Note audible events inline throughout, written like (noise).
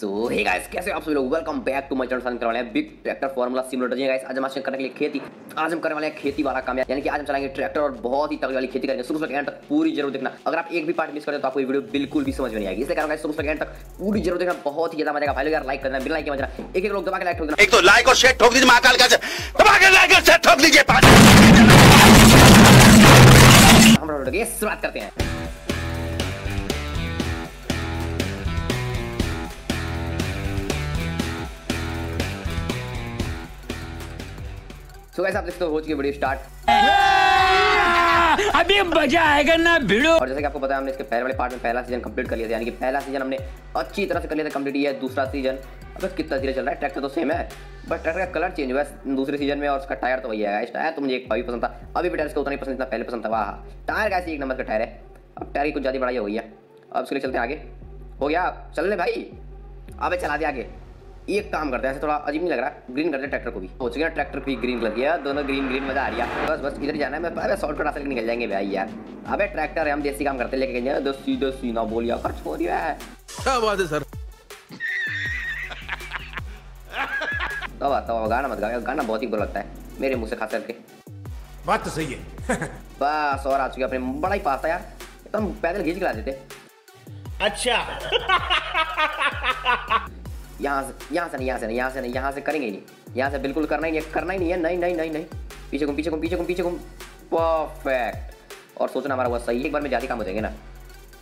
सो hey guys कैसे आप सभी लोग? Welcome back to my channel करने वाले हैं। बिग ट्रैक्टर फार्मूला सिमुलेटर जी गाइस आज हम आज करने के लिए खेती आज हम करने वाले हैं खेती वाला काम यानी कि आज हम चलाएँगे ट्रैक्टर और बहुत ही तगड़ी वाली खेती करेंगे। शुरू से एंड तक पूरी ज़रूर देखना। अगर आप एक भी पार्ट मिस करें तो आपको ये वीडियो बिल्कुल भी समझ में नहीं आएगी। इसलिए कारण शुरू से एंड तक पूरी ज़रूर देखना। बहुत ही ज़्यादा मज़ा आएगा। भाई लोग यार लाइक करना बिना लाइक के मज़ा एक एक लोग दबा के लाइक ठोक देना एक तो लाइक और शेयर ठोक दीजिए महाकाल का। दबा के लाइक और शेयर ठोक दीजिए हम लोग शुरुआत करते हैं। सो गाइस आप देखते हो चुकी वीडियो स्टार्ट। अभी मज़ा आएगा ना भिड़ो। और जैसे कि आपको पता है हमने इसके पहले वाले पार्ट में पहला सीज़न कंप्लीट कर लिया था यानी कि पहला सीज़न हमने अच्छी तरह से कर लिया था कंप्लीट ये है दूसरा सीज़न अब बस कितना धीरे चल रहा है ट्रैक्टर तो सेम है बट ट्रैक्टर का कलर चेंज हुआ है दूसरे सीज़न में और उसका टायर तो वही है टायर तो मुझे एक अभी पसंद था। अभी भी टायर इसका उतना ही पसंद था पहले पसंद था। वाह टायर कैसे एक नंबर का टायर है। अब टायर की कुछ ज़्यादा बड़ाई हो गई है। अब उसके लिए चलते हैं आगे। हो गया चल रहे भाई। अब चला दे आगे। एक काम करते हैं ऐसे थोड़ा अजीब नहीं लग रहा ग्रीन करते ट्रैक्टर को भी। हो चुका है ट्रैक्टर भी ग्रीन लग गया दोनों ग्रीन ग्रीन मज़ा आ रही है। बस बस इधर जाना है मैं अबे शॉर्टकट रास्ते निकल जाएँगे भाई यार। अबे ट्रैक्टर है हम देसी काम करते लेके गए दस सीधे सीना बोलिया खर्च हो रहा है क्या बात है सर? तो तो गाना मत गाओ गाना बहुत ही बुरा लगता है मेरे मुँह से खास करके। बात तो सही है। बस और आ चुके अपने बड़ा ही पास था यार तो हम पैदल खींच के ला देते। अच्छा। यहाँ से यहाँ से नहीं, यहाँ से नहीं, यहाँ से नहीं, यहाँ से करेंगे नहीं। यहाँ से बिल्कुल करना ही नहीं करना ही नहीं है, नहीं नहीं नहीं नहीं। पीछे घूम पीछे घूम पीछे घूम पीछे घूम। परफेक्ट और सोचना हमारा हुआ सही, एक बार में ज़्यादा काम हो जाएँगे ना।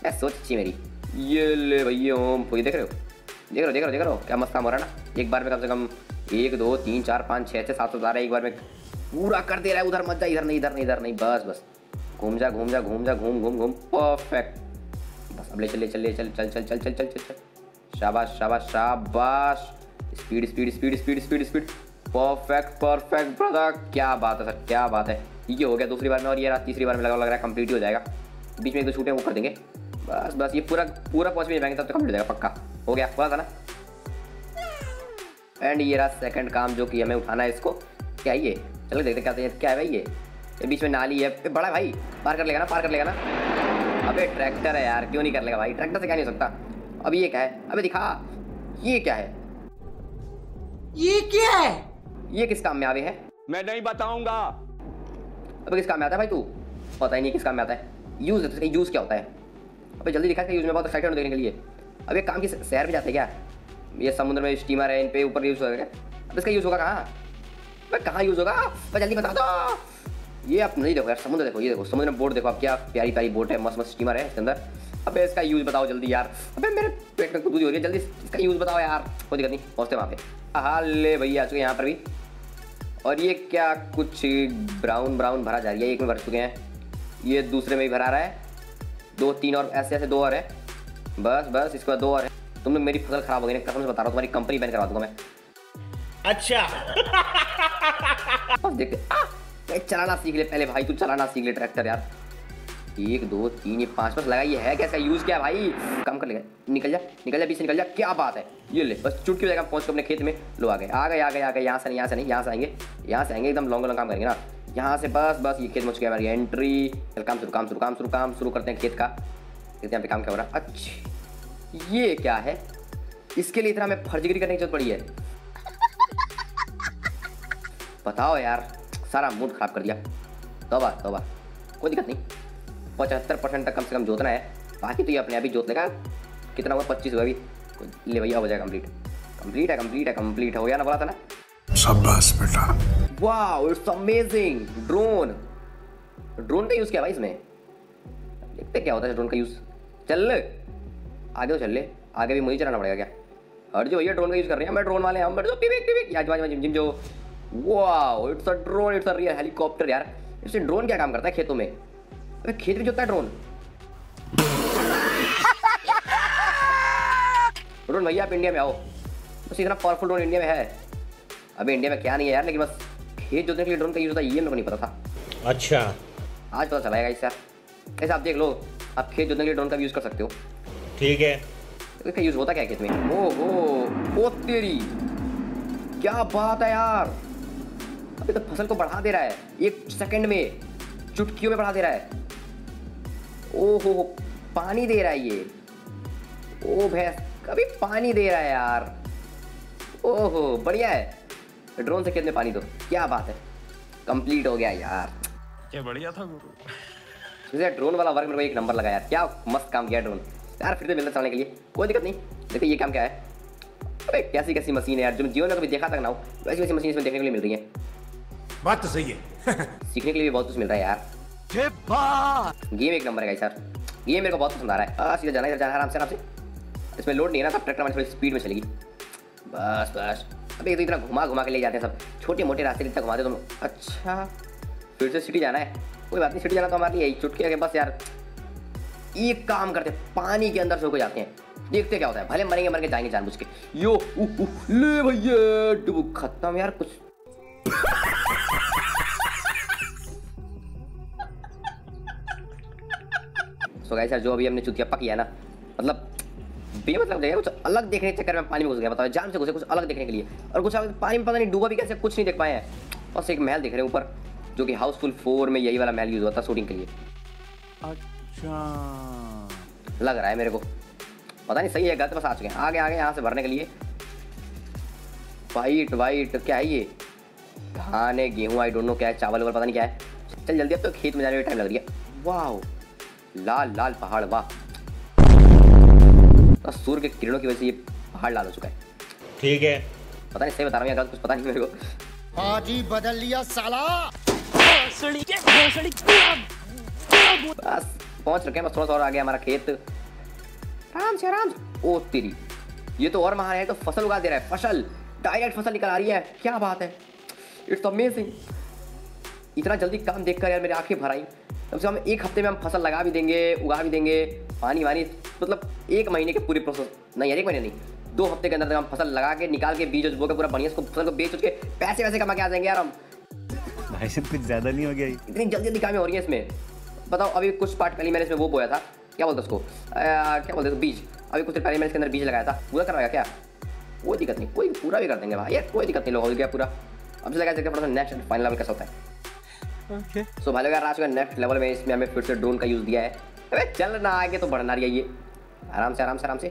ऐ, सोच अच्छी मेरी। ये ले भैया ओम ये देख रहे हो? देख रहे हो, देख रहे हो, देख रहे हो? क्या मस्त काम हो रहा है ना? एक बार में कम से कम एक, दो, तीन, चार, पाँच छः छः सात सौ एक बार में पूरा कर दे रहा है। उधर मत जा, इधर नहीं इधर नहीं इधर नहीं, बस बस। घूम जा घूम जा घूम जा, घूम घूम घूम। परफेक्ट बस, अब ले चल चल चल चल चल चल चल चल चल चल। शाबाश शाबाश शाबाश। Speed speed speed speed speed speed perfect perfect brother क्या बात है सर, क्या बात है। ये हो गया दूसरी बार में और ये रात तीसरी बार में लगा लग रहा है कंप्लीट ही हो जाएगा। बीच में एक दो छूटे, वो कर देंगे। बस बस, ये पूरा पूरा पहुँच भी जाएँगे, तब तो कंप्लीट हो जाएगा, पक्का। हो गया बोला था ना? एंड ये रहा सेकंड काम जो कि हमें उठाना है इसको। क्या ये? चलो देखते क्या क्या है भाई ये? बीच में नाली है। बड़ा भाई, पार कर लेगा ना, पार कर लेगा ना? अबे ट्रैक्टर है यार, क्यों नहीं कर लेगा भाई? ट्रैक्टर से क्या नहीं हो सकता? अब ये क्या है? अबे दिखा। ये क्या है? ये क्या है? ये किस काम में आवे है? मैं नहीं बताऊँगा। अबे किस काम में आता है भाई तू? पता ही नहीं किस काम में आता है। यूज़ है तो यूज़ क्या होता है? अबे जल्दी दिखा यूज़ में बहुत एक्साइटेड हूँ देखने के लिए। अब एक काम की शहर में जाते हैं क्या? ये समुद्र में स्टीमर है इन पे ऊपर यूज़ होगा अब इसका यूज़ होगा कहाँ? भाई कहाँ यूज़ होगा? भाई जल्दी बता दो। ये आप नहीं देखो यार समुद्र देखो ये देखो समुद्र में बोट देखो आप क्या प्यारी प्यारी बोट है मस्त मस्त स्टीमर है इसके अंदर। अबे इसका यूज़ बताओ जल्दी यार। अबे मेरे पेट में खुदबुदी हो रही है जल्दी इसका यूज़ बताओ यार। कोई दिक्कत नहीं पहुँचते वहाँ पे। हाँ ले भैया आ चुके यहाँ पर भी। और ये क्या कुछ ब्राउन ब्राउन भरा जा रही है? एक में भर चुके हैं। ये दूसरे में भी भरा रहा है। दो तीन और ऐसे ऐसे दो और है। बस बस इसके बाद दो और है। तुम लोग मेरी फ़सल खराब हो गई ना कसम से बता रहा हूँ तुम्हारी कंपनी बैन करवा दूँगा मैं। अच्छा। बस देखते चलाना सीख ले पहले भाई तू चलाना सीख ले ट्रैक्टर यार। एक, दो, तीन, ये पाँच बस लगा ये है। कैसा यूज़ क्या भाई? काम कर लेगा निकल जा निकल जा से निकल जा। क्या बात है? ये ले, बस चुटकी हो जाएगा पहुँच के अपने खेत में। लो, आ गए आ गए आ गए आ गए। यहाँ से नहीं, यहाँ से नहीं, यहाँ से आएँगे। यहाँ से आएँगे, एकदम लॉन्ग लॉन्ग काम करेंगे ना। यहाँ से बस बस, ये खेत में चुके हमारी एंट्री चल, काम शुरू काम शुरू काम शुरू काम शुरू करते हैं खेत का। देखते हैं पे काम क्या हो रहा अच्छा ये क्या है? इसके लिए इतना हमें फर्जगिरी करने की ज़रूरत पड़ी है। बताओ यार, सारा मूड खराब कर दिया। तोबा तोबा, कोई दिक्कत नहीं। पचहत्तर परसेंट तक कम से कम जोतना है। बाकी तो ये अपने आप ही जोत लेगा कितना हुआ? पच्चीस हुआ अभी। ले भैया हो जाएगा कंप्लीट कंप्लीट है कंप्लीट है कंप्लीट हो। गया ना बोला था ना? शाबाश बेटा। Wow it's amazing drone drone का यूज़ किया भाई इसमें? देखते क्या होता है ड्रोन का यूज़ चल। आगे तो चल ले। आगे भी मुझे चलाना पड़ेगा क्या? और जो भैया ड्रोन का यूज़ कर रहे हैं। मैं ड्रोन वाले हम जो पिविक पिविक आज बाज जिम जिम जो wow it's a drone it's a real helicopter यार। इससे ड्रोन क्या काम करता है खेतों में? अरे खेत में जोता है ड्रोन। ड्रोन भैया आप इंडिया में आओ। बस इतना पावरफुल ड्रोन इंडिया में है। अभी इंडिया में क्या नहीं है यार लेकिन बस खेत जोतने के लिए ड्रोन का यूज़ होता है ये मेरे को नहीं पता था। अच्छा। आज पता चलाएगा इससे ऐसे आप देख लो आप खेत जोतने के लिए ड्रोन का यूज़ कर सकते हो। ठीक है। इसका यूज़ होता क्या है खेत में? ओ हो ओ तेरी क्या बात है यार। अभी तो फ़सल को बढ़ा दे रहा है। एक सेकंड में चुटकियों में बढ़ा दे रहा है। ओ हो हो पानी दे रहा है ये। ओ भैंस कभी पानी दे रहा है यार। ओहो बढ़िया है। ड्रोन से खेत में पानी दो? क्या बात है। कंप्लीट हो गया यार। क्या बढ़िया था गुरु। वैसे ड्रोन वाला वर्क मेरे को एक नंबर लगा यार। क्या मस्त काम किया ड्रोन। यार फिर से मिलता चलने के लिए। कोई दिक्कत नहीं। देखो ये काम क्या है। अरे कैसी कैसी मशीन है यार। जो जीवन में कभी देखा तक ना हो वैसी वैसी मशीन इसमें देखने के लिए मिल रही है। बात तो सही है। (laughs) सीखने के लिए भी बहुत कुछ मिल रहा है यार। गेम एक नंबर है सर ये मेरे को बहुत पसंद आ रहा है। सीधा जाना इधर जाना, आराम से आराम से। इसमें लोड नहीं है ना तब ट्रैक्टर थोड़ी स्पीड में चलेगी। बस बस। अभी तो इतना घुमा घुमा के ले जाते हैं सब। छोटे मोटे रास्ते इतना घुमाते तुम। अच्छा। फिर से सिटी जाना है। कोई बात नहीं सिटी जाना तो हमारे लिए यही चुटकी कि बस यार। एक काम करते पानी के अंदर से होकर जाते हैं। देखते क्या होता है। भले मरेंगे, मर के जाएँगे जानबूझ के। यो ले भैया। डुब, खत्म यार, कुछ सो गाइस यार जो अभी हमने चुतियाप्पा किया है ना मतलब बेमतलब जगह कुछ अलग देखने के चक्कर में पानी में घुस गया बताओ जान से घुसे कुछ अलग देखने के लिए। और कुछ अलग पानी में पता नहीं डूबा भी कैसे कुछ नहीं देख पाए हैं। बस एक महल दिख रहे हैं ऊपर जो कि हाउसफुल फोर में यही वाला महल यूज़ हुआ था शूटिंग के लिए। अच्छा। लग रहा है मेरे को। पता नहीं सही है गलत बस आ चुके हैं। आगे आगे यहाँ से भरने के लिए। वाइट वाइट क्या है ये? धान है गेहूँ? आई डोंट नो क्या है? चावल वावल पता नहीं क्या है। चल जल्दी अब तो खेत में जाने में टाइम लग रही है। वाह लाल लाल पहाड़ वाह। तो सूर्य के किरणों की वजह से ये पहाड़ लाल हो चुका है। ठीक है। पता नहीं सही बता रहा हूँ कुछ पता नहीं मेरे को। बाजी बदल लिया साला। बस पहुँच रखे बस थोड़ा सा और आगे हमारा खेत। आराम से आराम से ओ तेरी ये तो और महान है तो फ़सल उगा दे रहा है फ़सल। डायरेक्ट फ़सल निकल आ रही है। क्या बात है। इट्स अमेजिंग इतना जल्दी काम देखकर यार मेरी आँखें भर आई। कम से कम एक हफ़्ते में हम फ़सल लगा भी देंगे उगा भी देंगे पानी वानी मतलब एक महीने के पूरे प्रोसेस नहीं यार एक महीने नहीं। दो हफ़्ते के अंदर हम फ़सल लगा के निकाल के बीज बो के पूरा बढ़िया इसको फ़सल को बेच उच के पैसे वैसे कमा के आ जाएँगे यार हम। भाई साहब कुछ ज़्यादा नहीं हो गया इतनी जल्दी जल्दी कामें हो रही हैं इसमें। बताओ अभी कुछ पार्ट पहले मैंने इसमें वो बोया था। क्या बोलते उसको? क्या बोलते बीज। अभी कुछ देर पहले मैंने इसके अंदर बीज लगाया था। पूरा करवाया क्या? कोई दिक्कत नहीं कोई पूरा भी कर देंगे भाई। यार कोई दिक्कत नहीं लोग हो गया पूरा। अब से लगा सकते थोड़ा नेक्स्ट फाइनल लेवल कैसा होता है। सो भाई लोग आज का नेक्स्ट लेवल में इसमें हमें फिर से ड्रोन का यूज़ दिया है। अबे, चल ना, आगे तो बढ़ना रही है ये। आराम से आराम से आराम से।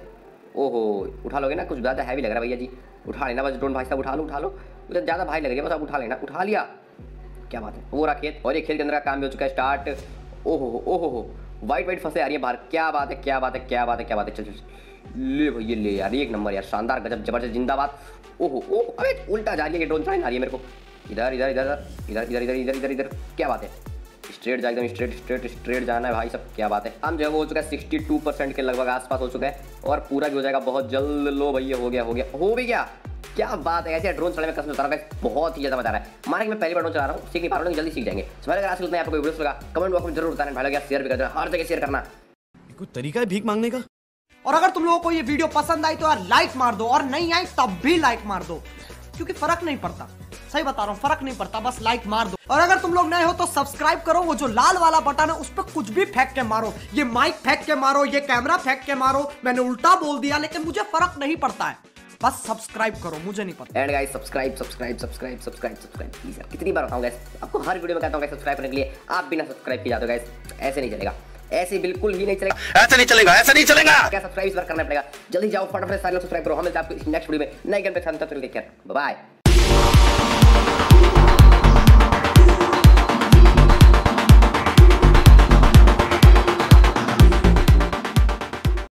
ओहो, उठा लोगे ना? कुछ ज़्यादा हैवी लग रहा है भैया जी। उठा लेना बस ड्रोन भाई साहब, उठा लो उठा लो। मुझे ज़्यादा भाई लग रही है बस आप उठा लेना। उठा लिया। क्या बात है? वो रहा खेत। और ये खेत के अंदर का काम भी हो चुका है स्टार्ट ओहो ओहो हो वाइट वाइट फंसे आ रही है बाहर। क्या बात है, क्या बात है, क्या बात है, क्या बात है। चल चल। ले भैया, ले यार, एक नंबर यार। शानदार गजब, ज़बरदस्त, जिंदाबाद। ओहो ओहो अबे, उल्टा जा रही है ये ड्रोन चढ़ाई आ रही है मेरे को। इधर इधर इधर इधर इधर इधर इधर इधर इधर क्या बात है? स्ट्रेट जा एकदम स्ट्रेट स्ट्रेट स्ट्रेट जाना है भाई सब। क्या बात है? हम जो है वो हो चुका है सिक्सटी टू परसेंट के लगभग आसपास हो चुका है और पूरा भी हो जाएगा बहुत जल्द लो भैया हो गया हो गया। हो भी गया? क्या बात है? ऐसे ड्रोन चलाने में कसम बता रहा हूँ बहुत ही ज़्यादा मज़ा आ रहा है। माना कि मैं पहली बार ड्रोन चला रहा हूँ सीख नहीं पा रहा हूँ जल्दी सीख जाएँगे। सो अगर आज उतना आपको वीडियो लगा कमेंट बॉक्स में ज़रूर बताना भाई लोग शेयर भी कर देना हर जगह शेयर करना। कोई तरीका है भीख मांगने का? और अगर तुम लोगों को ये वीडियो पसंद आई तो यार लाइक मार दो और नहीं आई तब भी लाइक मार दो क्योंकि फ़र्क नहीं पड़ता। सही बता रहा हूँ फ़र्क नहीं पड़ता बस लाइक मार दो। और अगर तुम लोग नए हो तो सब्सक्राइब करो वो जो लाल वाला बटन है उस पर कुछ भी फेंक के मारो। ये माइक फेंक के मारो ये कैमरा फेंक के मारो मैंने उल्टा बोल दिया लेकिन मुझे फ़र्क नहीं पड़ता है। बस सब्सक्राइब करो मुझे नहीं पता। And guys subscribe subscribe subscribe subscribe subscribe please यार। कितनी बार बताऊँ गाइस आपको हर वीडियो में कहता हूँ गाइस सब्सक्राइब करने के लिए। आप बिना सब्सक्राइब किए जाते हो गाइस ऐसे नहीं चलेगा। ऐसे बिल्कुल ही नहीं चलेगा। ऐसा नहीं चलेगा ऐसा नहीं चलेगा। क्या सब्सक्राइब इस बार करना पड़ेगा? जल्दी जाओ फटाफट सारे सब्सक्राइब करो। हम मिलते हैं आपको नेक्स्ट वीडियो में। नए गेम पे साथ तब तक टेक केयर बाय